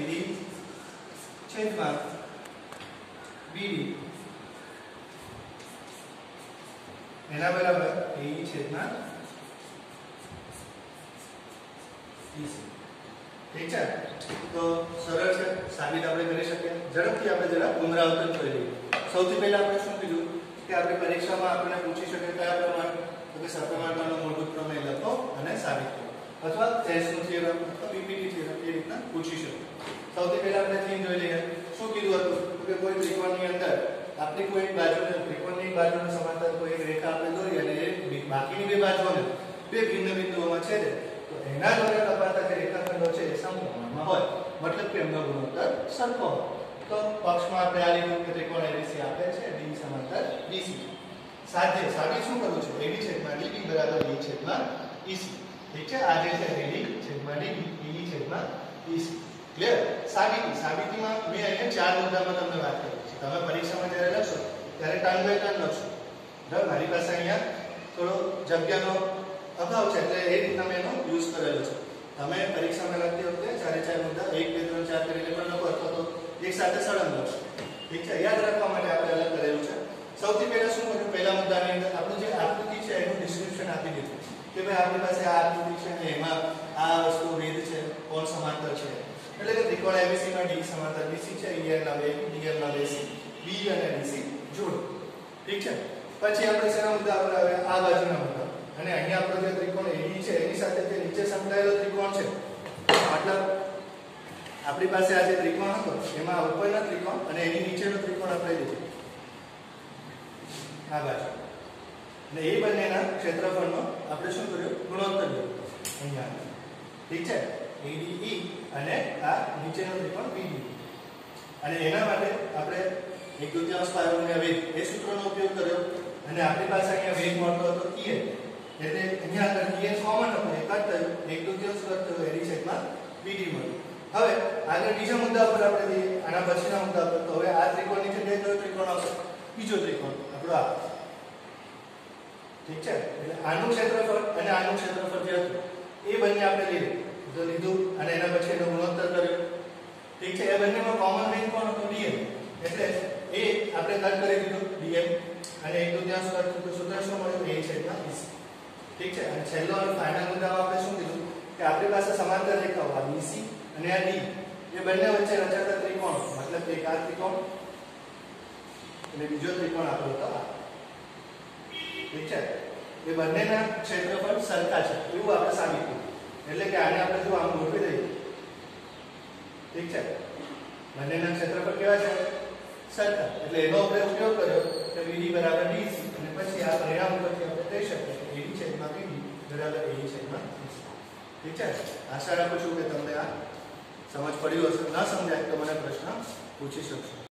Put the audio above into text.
એડી છેદમાં બીડી એના બરાબર એઈ છેદમાં બીસી ઠીક છે તો સરળ છે. સાબિત આપણે કરી શકીએ. ઝડપથી આપણે જરા પુનરાવર્તન કરી લઈએ. સૌથી પહેલા આપણે શું કીધું? કે આપણે પરીક્ષામાં આપણને પૂછી શકે કયા પ્રમાણ, તો કે સપ્રમાણતાનો મૂળભૂત પ્રમેય લખો અને સાબિત કરો અથવા ચેસનું થિયરમ પીપીટી થિયરમ એ રીતના પૂછી શકો. સૌથી પહેલા આપણે થીમ જોઈ લઈએ. શું કીધું હતું? કે કોઈ ત્રિકોણની અંદર આપણી કોઈ બાજુને ત્રિકોણની બાજુને સમાંતર કોઈ એક રેખા આપણે દોરી અને એ બાકીની બે બાજુઓને બે ભિન્ન બિંદુઓમાં છેદે. તો એના દ્વારા કપાતા જે રેખાખંડો છે એ સમપ્રમાણમાં હોય. મતલબ કે એમનો ગુણોત્તર સરખો તો પક્ષમાં આપણે આ લીધું કે ત્રિકોણ એબીસી આપે છે ડી સમાંતર બીસી સાથે સાબિત શું કરવું છે? એબી છેદમાં ડીબી બરાબર એ છેદમાં ઈસી ઠીક છે? આ જે છે એડી છેદમાં ડીબી ઈ છેદમાં ઈસી ક્લિયર સાબિતી, સાબિતીમાં મેં અહીંયા ચાર મુદ્દામાં તમને વાત કરી છે. તમે પરીક્ષામાં જ્યારે લખશો, ત્યારે ટર્ન બાય ટર્ન લખશો. બરાબર? મારી પાસે અહીંયા થોડો જગ્યાનો અભાવ છે, એટલે એ રીતના મેં એનો યુઝ કરેલો છે. તમે પરીક્ષામાં લખતી વખતે ચારે ચાર મુદ્દા એક, બે, ત્રણ, ચાર કરીને પણ લખો અથવા તો એક સાથે સળંગ લખશો ઠીક છે? યાદ રાખવા માટે આપણે અલગ કરેલું છે સૌથી પહેલા શું કર્યું પહેલા મુદ્દાની અંદર આપણું જે આકૃતિ છે એનું ડિસ્ક્રિપ્શન આપી દીધું કે ભાઈ આપણી પાસે આ આકૃતિ છે ને એમાં આ વસ્તુ વેદ છે, કોણ સમાંતર છે? એટલે કે ત્રિકોણ ABC માં D સમાંતર બીસી છે ઈએર ના બે બે સી બી અને BC જોડ. ઠીક છે? પછી આપણે શેના મુદ્દા પર આવે? આ બાજુના મુદ્દા. અને અહીંયા આપણો જે ત્રિકોણ AD છે, એની સાથે જે નીચે સંકળાયેલો ત્રિકોણ છે. મતલબ, આપણી પાસે આ જે ત્રિકોણ હતો, એમાં ઉપરનો ત્રિકોણ અને એની નીચેનો ત્રિકોણ આપણે લીધો. આ બાજુ. અને એ બંનેના ક્ષેત્રફળનો આપણે શું કર્યું? ગુણોત્તર લીધો અહીંયા ઠીક છે? ADE અને આ નીચેનો ત્રિકોણ BD અને એના માટે આપણે એક દુત્યાંશ પારગમ્ય વેગ, એ સૂત્રનો ઉપયોગ કર્યો. અને આપણી પાસે અહીંયા વેગ મળતો હતો E એટલે અહીંયા આગળ E કોમન હતો જ થયું. એક દુત્યાંશ રદ થયો, એની છેદમાં BD મળ્યું. હવે આગળ બીજા મુદ્દા પર આપણે જઈએ. આના પછીના મુદ્દા પર. તો હવે આ ત્રિકોણ નીચે બે કયો ત્રિકોણ આવશે? બીજો ત્રિકોણ. આપણો આ. ઠીક છે? એટલે આનું ક્ષેત્રફળ અને આનું ક્ષેત્રફળ જે હતું, એ બંને આપણે લીધું. તો લીધું અને એના પછી એનો ગુણોત્તર કર્યો. ઠીક છે? એ બંનેમાં કોમન વેગ કોણ હતો? Dm. એટલે એ આપણે કટ કરી દીધું, dm. અને એક તો ત્યાં સુધી તો સૂત્ર શું મળ્યું a છેદમાં 20 ઠીક છે? અને છેલ્લો અને ફાઇનલ મુદ્દામાં આપણે શું કીધું? કે આપણી પાસે સમાંતર રેખાઓ, આ BC અને આ D. એ બંને વચ્ચે રચાતા ત્રિકોણ, મતલબ એક આ ત્રિકોણ. અને બીજો ત્રિકોણ આપણો હતો આ. ઠીક છે એ બંનેના ક્ષેત્રફળ સરખા છે, એવું આપણે સાબિત એટલે કે આને આપણે જો આમ ગોઠવી દઈએ. ઠીક છે? બંનેના ક્ષેત્રફળ કેવા છે? સરખા. એટલે એનો આપણે ઉપયોગ કર્યો કે VD બરાબર DC અને પછી આ પરિણામ ઉપરથી આપણે કહી શકીએ કે AD છેદમાં BD બરાબર AE છેદમાં ઠીક છે? આશા રાખું છું કે તમને આ સમજ પડ્યું હશે. ન સમજાય તો મને પ્રશ્ન પૂછી શકશો.